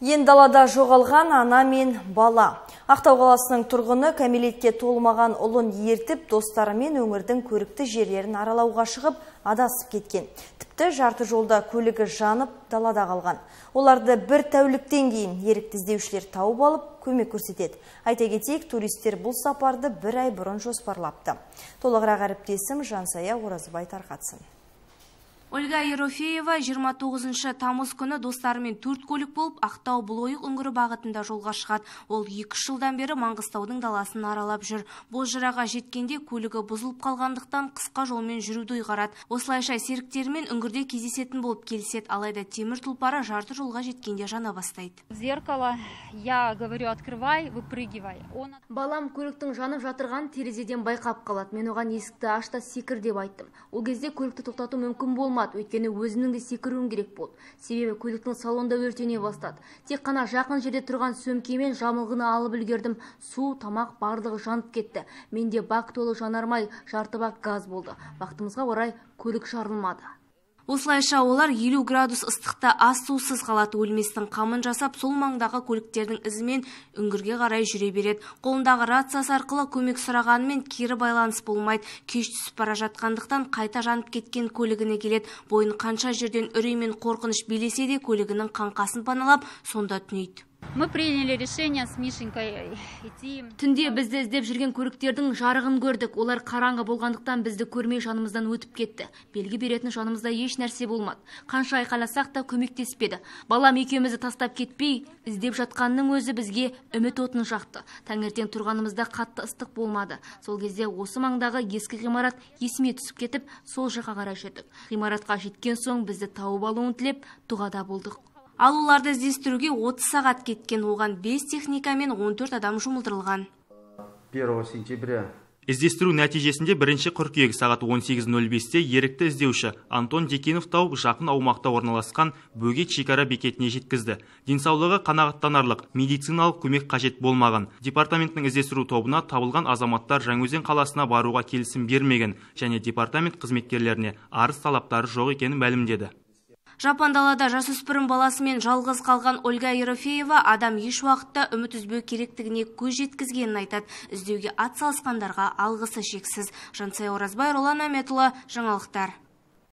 Ен далада жоғалған ана мен бала. Ақтау қаласының тұрғыны кәмелетке толмаған ұлын ертіп, достарымен өңірдің көрікті жерлерін аралауға шығып, адасып кеткен. Тіпті жарты жолда көлігі жанып, далада қалған. Оларды бір тәуліктен кейін ерікті іздеушілер тауып алып, көмек көрсетеді. Айта кетейік, туристер бұл сапарды бір ай бұрын жоспарлапты. Толығырақ әріптесім Жансая Оразбай тарқатсын. Ольга Ерофеева 29 тамыз күні достарымен төрт көлік болып Ақтау Бұлойық үңгірі бағытында жолға шығады. Ол 2 жылдан бері Маңғыстаудың даласын аралап жүр. Бозжыраға жеткенде көлігі бұзылып қалғандықтан қысқа жолмен жүруді ұйғарады. Осылайша серіктерімен үңгірде кездесетін болып келіседі. Алайда темір тұлпары жарты жолға жеткенде жана бастайды. зеркало я говорю открывай выпрыгивай он Балам көліктің жанып жатырған терезеден байқап қалады. Мен оған есікті аш та секір деп айттым. Ол кезде көлікті тоқтату мүмкін болмады, өйткені өзімнің де секіруім керек болды. Себебі көліктің салонда өртене бастады. Тек қана жақын жерде тұрған сөмкемен жамылғыны алып үлгердім. Су, тамақ барлығы жанып кетті. Менде бак толы жанармай, жарты бак газ болды. Бақтымызға орай көлік жарылмады. Осылайша олар 50 градус ыстықта ас сусыз қалады өлместің қамын жасап, сол маңдағы көліктердің ізімен үңгірге қарай жүре береді. Қолындағы рациясы арқылы көмек сұрағанымен кері байланыс болмайды. Кеш түсіп бара жатқандықтан қайта жанып кеткен көлігіне келеді. Бойын қанша жерден үрей мен қорқыныш билесе де көлігінің қаңқасын паналап, сонда түнейді. Мы приняли решение с мишенькой идти Түнде бізді іздеп жүрген көліктердің жарығын көрдік. Олар қараңғы болғандықтан бізді көрмей жанымыздан өтіп кетті. Белгі беретін жанымызда еш нәрсе болмады. Қанша айқайласақ та көмектеспеді. Балам екеумізді тастап кетпей, іздеп жатқанның өзі бізге үміт отын жақты. Таңертең тұрғанымызда қатты ыстық болмады. Сол кезде осы маңдағы ескі ғимарат есіме түсіп кетіп, сол жаққа қарай жүрдік. Ғимаратқа жеткен соң бізді тауып алуын тілеп, дұғада болдық. Ал оларды іздестіруге 30 сағат кеткен оған 5 техника мен 14 адам жұмылдырылған. 1 сентября Іздестіру нәтижесінде бірінші қыркүйек сағат 18.05-те ерікті іздеуші Антон Декенов тауып жақын аумақта орналасқан бөгет шекара бекетіне жеткізді. Денсаулығы қанағаттанарлық, медициналық көмек қажет болмаған. Департаменттің іздестіру тобына табылған азаматтар Жаңөзен қаласына баруға келісім бермеген және департамент қызметкерлеріне арыз талаптары жоқ екенін мәлімдеді. Жапан далада жасөспірім баласымен жалғыз қалған Ольга Ерофеева адам еш уақытта үміт үзбеу керектігіне көз жеткізгенін айтады. Іздеуге ат салысқандарға алғысы шексіз. Жансая Оразбай, Ролан Әметұлы, жаңалықтар.